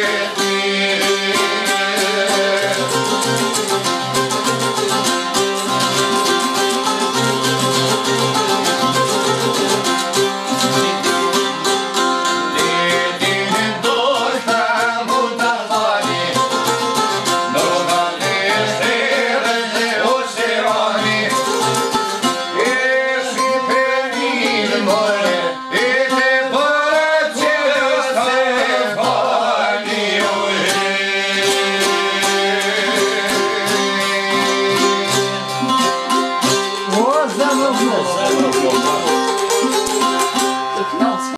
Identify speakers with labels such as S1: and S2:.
S1: yeah.